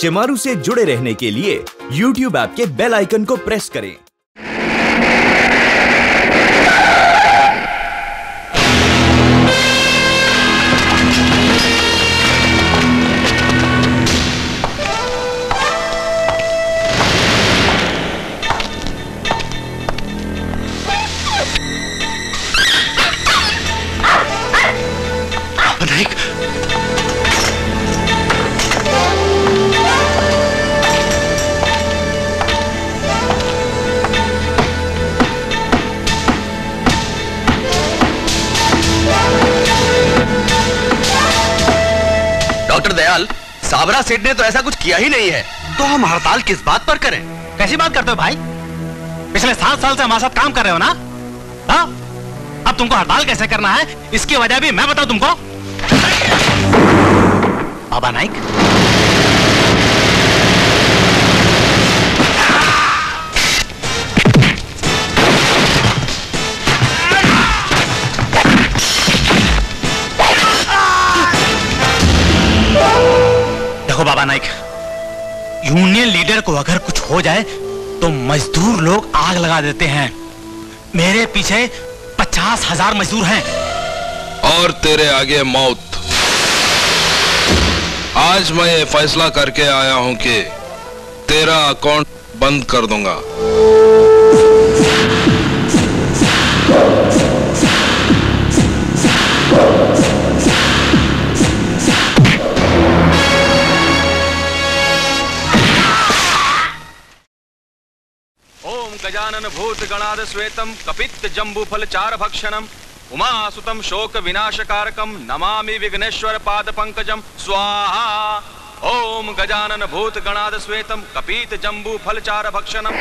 शिमारू से जुड़े रहने के लिए YouTube ऐप के बेल आइकन को प्रेस करें। साबरा सेठ ने तो ऐसा कुछ किया ही नहीं है। तो हम हड़ताल किस बात पर करें? कैसी बात करते हो भाई? पिछले सात साल से हमारे साथ काम कर रहे हो ना? हा? अब तुमको हड़ताल कैसे करना है? इसकी वजह भी मैं बताऊँ तुमको। बाबा नाइक देखो बाबा नाइक यूनियन लीडर को अगर कुछ हो जाए तो मजदूर लोग आग लगा देते हैं। मेरे पीछे पचास हज़ार मजदूर हैं। और तेरे आगे मौत। आज मैं ये फैसला करके आया हूँ कि तेरा अकाउंट बंद कर दूँगा। गजानन भूत गणाद श्वेतम कपित जम्बू फल चार भक्षणम, उमासुतम शोक विनाशकारकम, नमामि विघ्नेश्वर पाद पंकजम, स्वाहा। ओम गजानन भूत गणाद श्वेतम कपित जम्बूफल चार भक्षणम।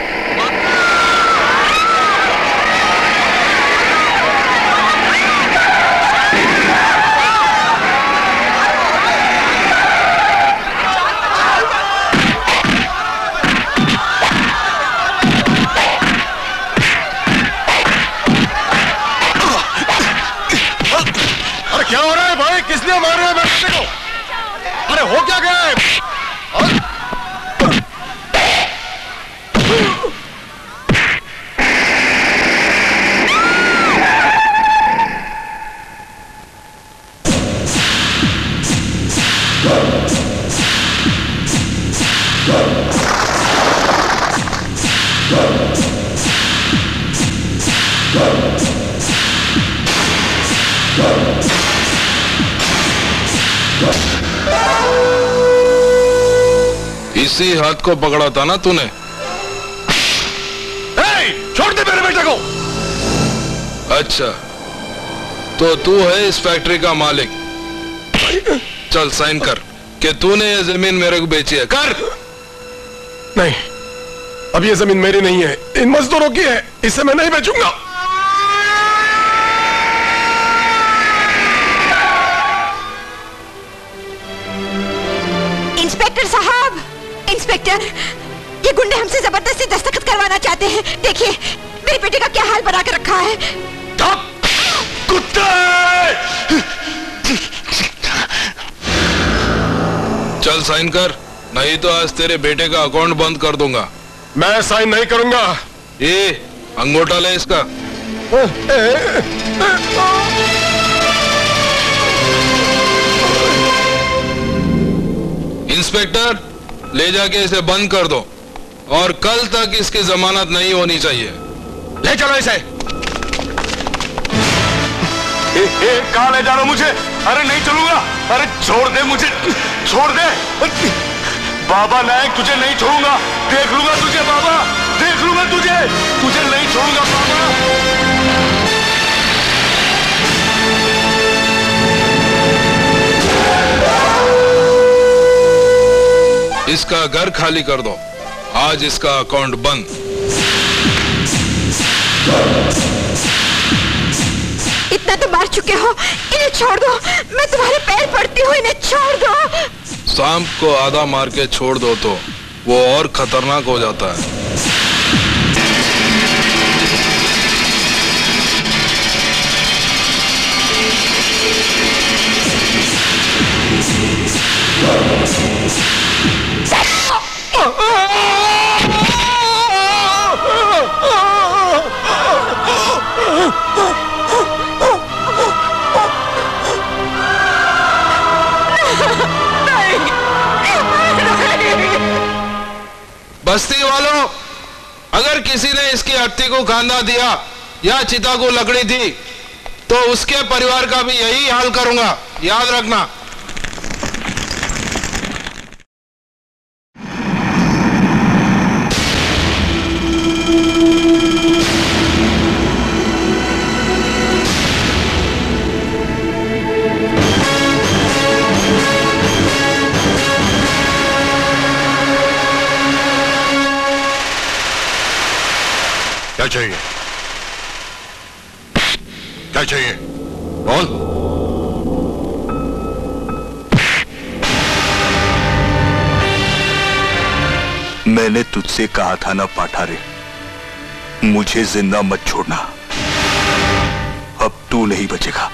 इसी हाथ को पकड़ा था ना तूने? छोड़ दे मेरे बेटे को। अच्छा तो तू है इस फैक्ट्री का मालिक। चल साइन कर कि तूने ये ज़मीन मेरे को बेची है। कर। नहीं अब ये ज़मीन मेरी नहीं है। इन मजदूरों की है इसे मैं नहीं बेचूँगा। इंस्पेक्टर ये गुंडे हमसे ज़बरदस्ती दस्तखत करवाना चाहते हैं। देखिए मेरे बेटे का क्या हाल बना के रखा है? चल साइन कर। नहीं तो आज तेरे बेटे का अकाउंट बंद कर दूँगा। मैं साइन नहीं करूँगा। ये अंगूठा ले इसका। इंस्पेक्टर ले जाके इसे बंद कर दो। और कल तक इसकी जमानत नहीं होनी चाहिए। ले चलो इसे। ए, ए, कहा ले जा रहा मुझे? अरे नहीं चलूँगा। अरे छोड़ दे मुझे। छोड़ दे। बाबा नायक तुझे नहीं छोड़ूँगा। देख लूँगा तुझे बाबा। देख लूँगा तुझे। तुझे नहीं छोड़ूँगा बाबा। इसका घर खाली कर दो। आज इसका अकाउंट बंद। इतना तो मार चुके हो। इन्हें छोड़ दो। मैं तुम्हारे पैर पड़ती हूँ इन्हें छोड़ दो। सांप को आधा मार के छोड़ दो तो वो और खतरनाक हो जाता है। हट्टी को खांदा दिया या चिता को लकड़ी दी तो उसके परिवार का भी यही हाल करूँगा। याद रखना। क्या चाहिए? बोल। मैंने तुझसे कहा था ना पाठारे, मुझे ज़िंदा मत छोड़ना। अब तू नहीं बचेगा।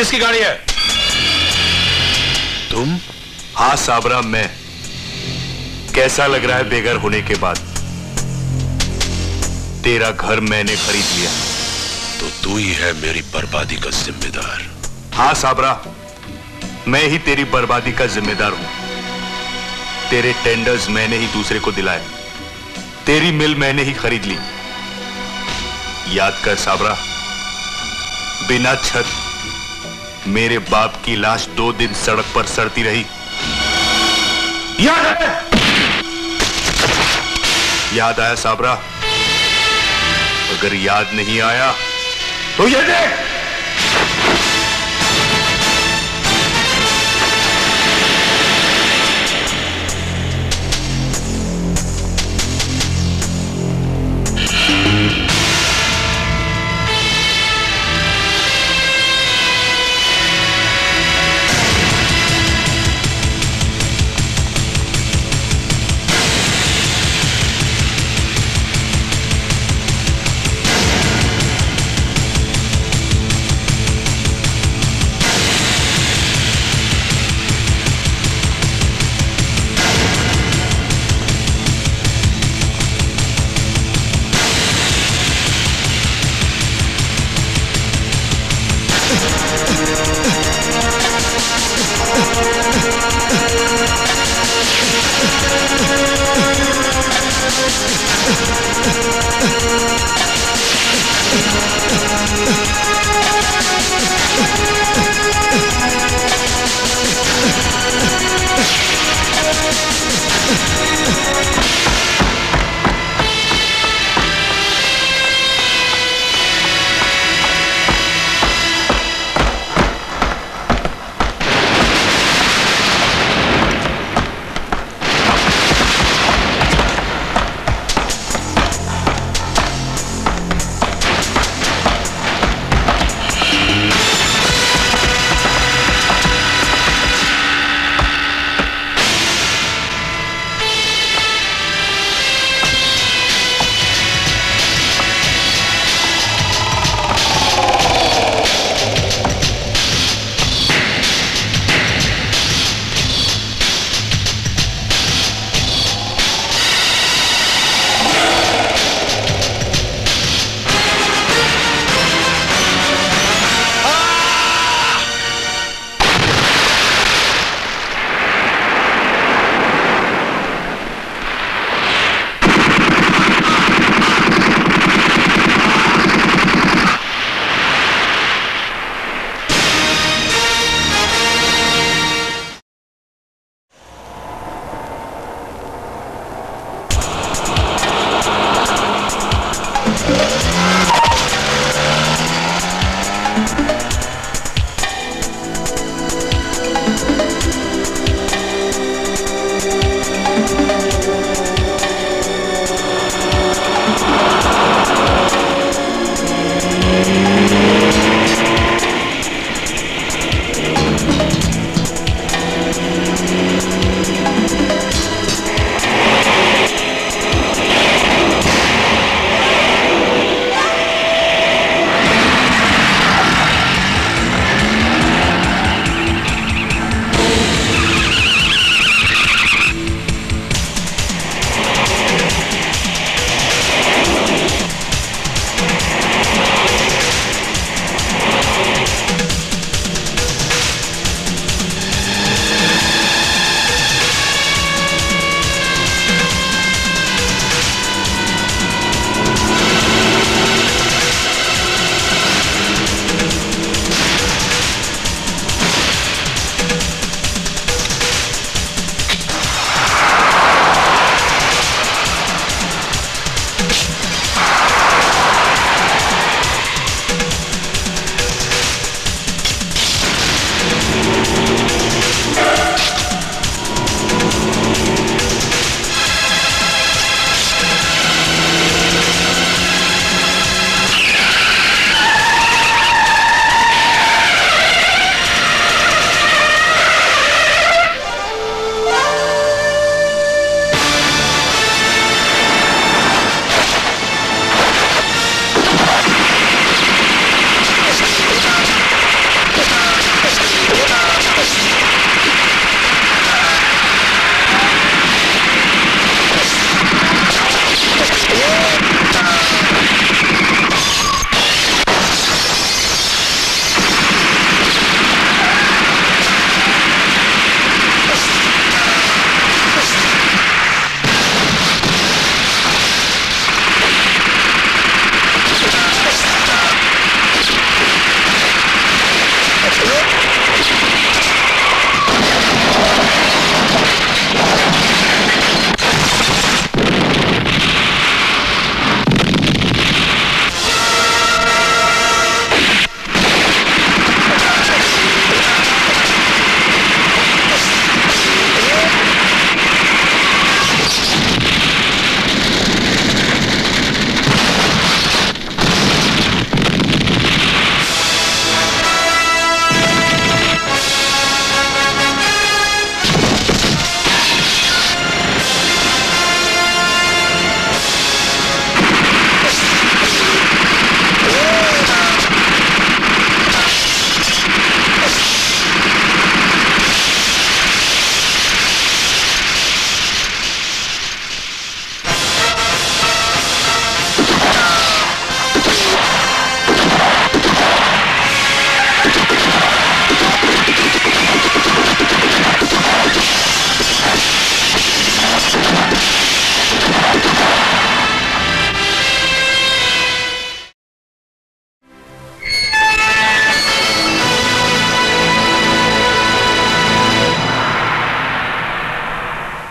किसकी गाड़ी है? तुम? हाँ साबरा मैं। कैसा लग रहा है बेघर होने के बाद? तेरा घर मैंने खरीद लिया। तो तू ही है मेरी बर्बादी का जिम्मेदार। हाँ साबरा मैं ही तेरी बर्बादी का जिम्मेदार हूँ। तेरे टेंडर्स मैंने ही दूसरे को दिलाए। तेरी मिल मैंने ही खरीद ली। याद कर साबरा बिना छत मेरे बाप की लाश दो दिन सड़क पर सड़ती रही। याद है? याद आया साबरा? अगर याद नहीं आया तो ये देख!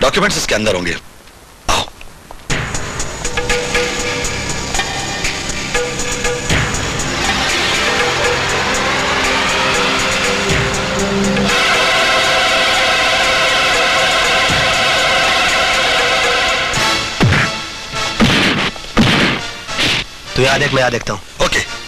डॉक्यूमेंट्स इसके अंदर होंगे। तू यहाँ देख मैं यहाँ देखता हूँ। Okay Adarsh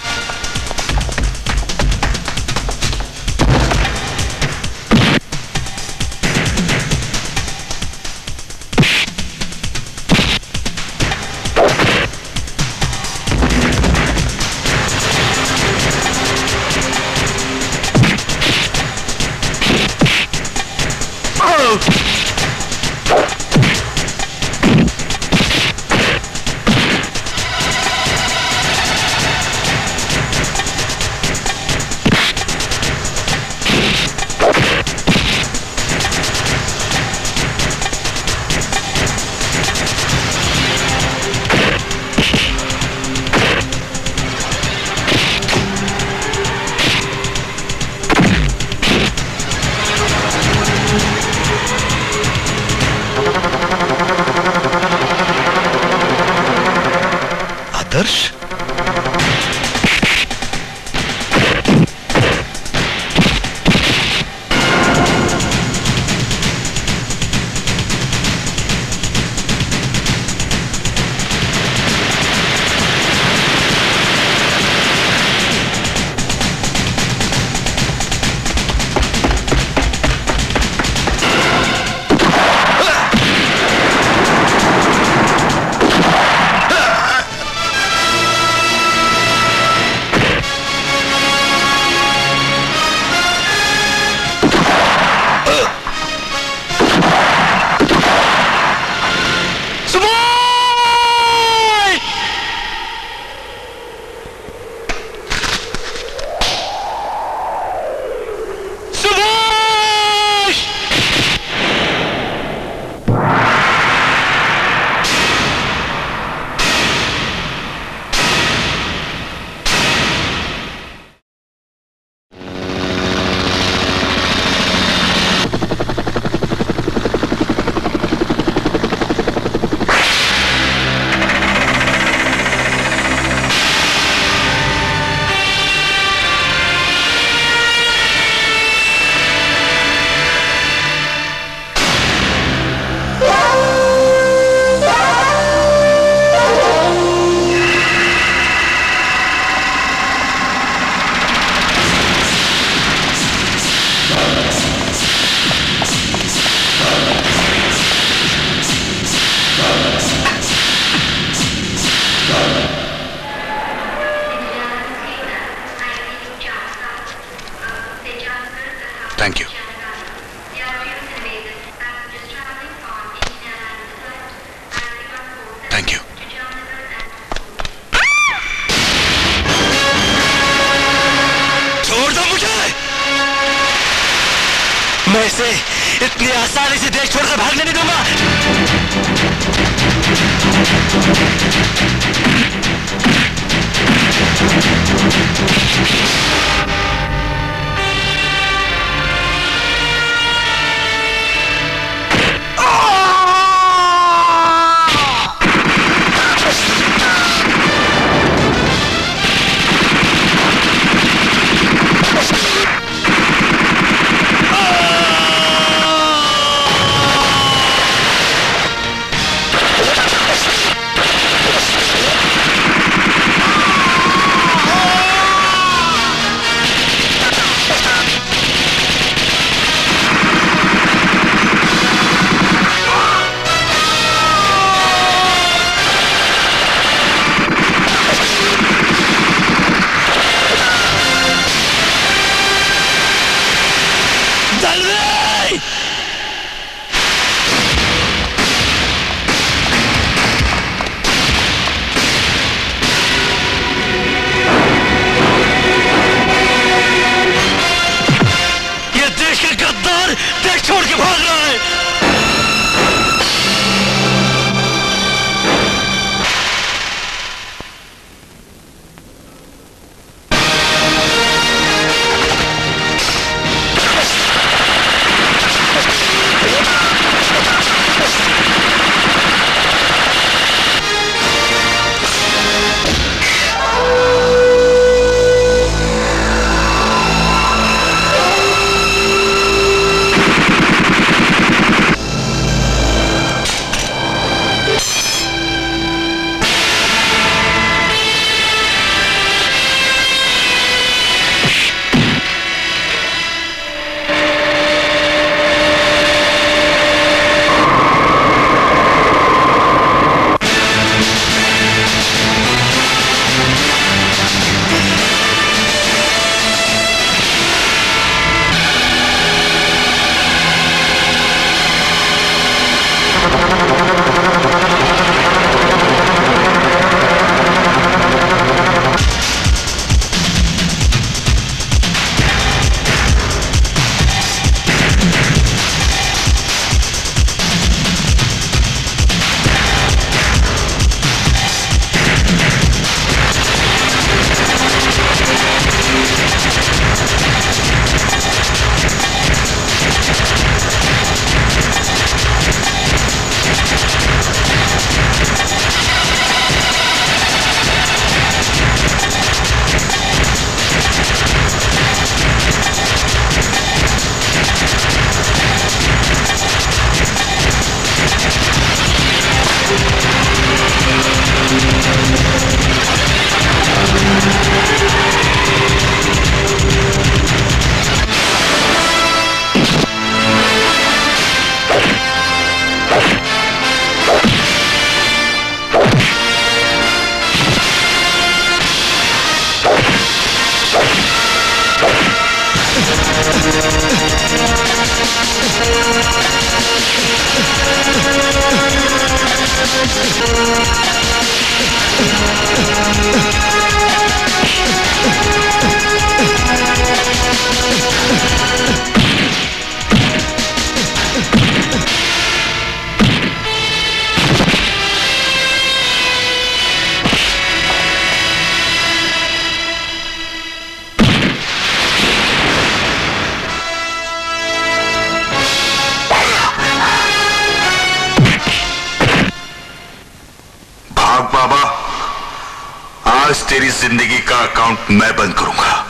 आज तेरी ज़िंदगी का अकाउंट मैं बंद करूँगा।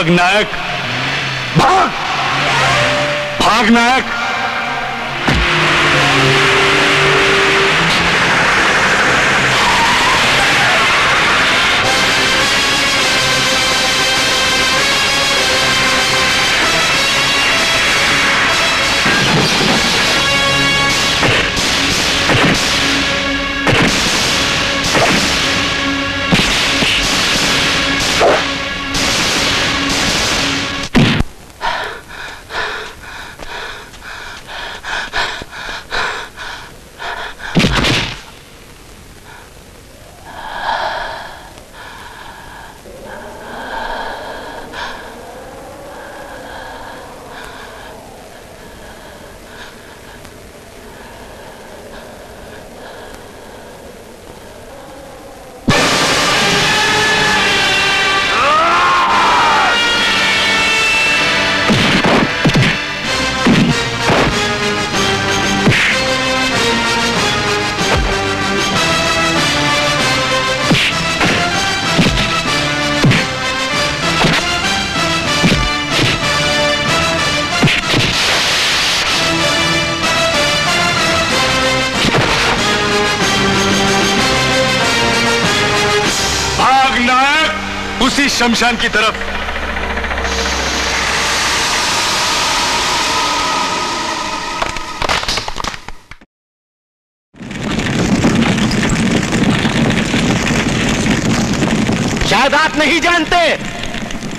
भाग नायक। भाग। भाग नायक। शमशान की तरफ़। शायद आप नहीं जानते?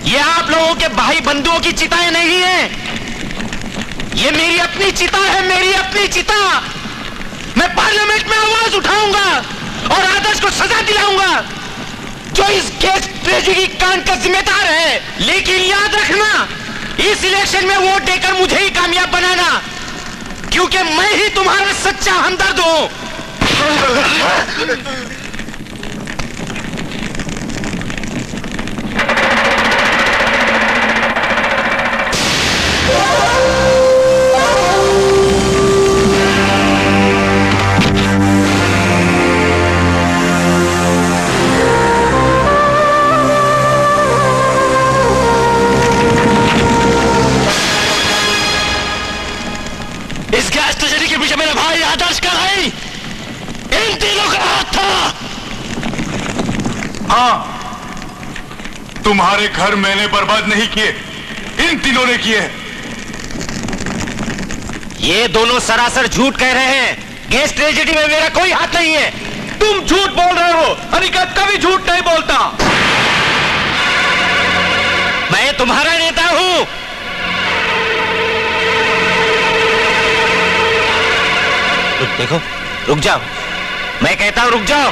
ये आप लोगों के भाई बंधुओं की चिताएँ नहीं है। ये मेरी अपनी चिता है, मेरी अपनी चिता। मैं पार्लियामेंट में आवाज़ उठाऊँगा और आदर्श को सजा दिलाऊँगा। जो इस केस ट्रेजिडी कांड का जिम्मेदार है। लेकिन याद रखना, इस इलेक्शन में वोट देकर मुझे ही कामयाब बनाना। क्योंकि मैं ही तुम्हारा सच्चा हमदर्द हूँ। इस हाँ तुम्हारे घर मैंने बर्बाद नहीं किए। इन तीनों ने किए ये दोनों सरासर झूठ कह रहे हैं। गैस ट्रेजेडी में मेरा कोई हाथ नहीं है। तुम झूठ बोल रहे हो। अनिकेत कभी झूठ नहीं बोलता। मैं तुम्हारा नेता हूँ। रुक, देखो, रुक जाओ। मैं कहता हूँ, रुक जाओ।